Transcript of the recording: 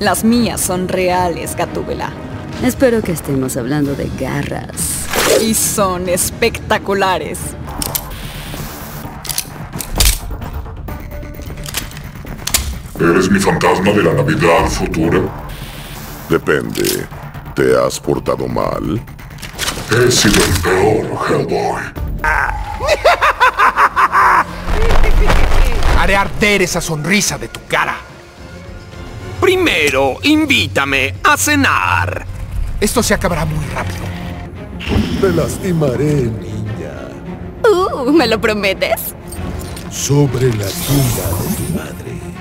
Las mías son reales, Gatúbela. Espero que estemos hablando de garras. Y son espectaculares. ¿Eres mi fantasma de la Navidad futura? Depende. ¿Te has portado mal? He sido el peor, Hellboy. Haré arder esa sonrisa de tu cara. Primero, invítame a cenar. Esto se acabará muy rápido. Te lastimaré, niña. Uh, ¿me lo prometes? Sobre la tumba de tu madre.